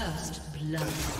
First blood.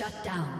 Shut down.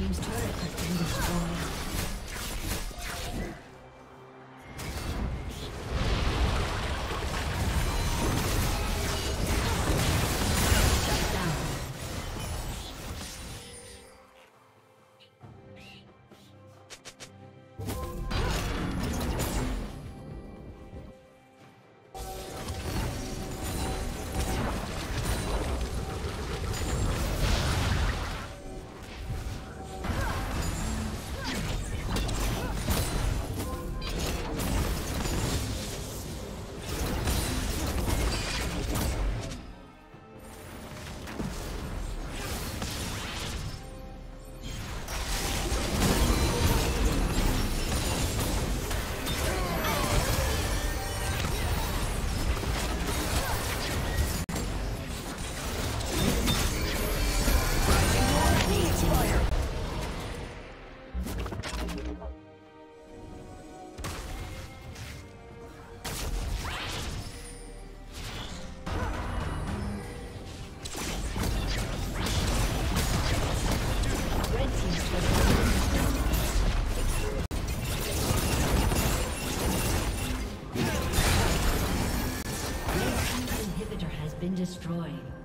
team's turret destroyed.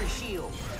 Destroyed.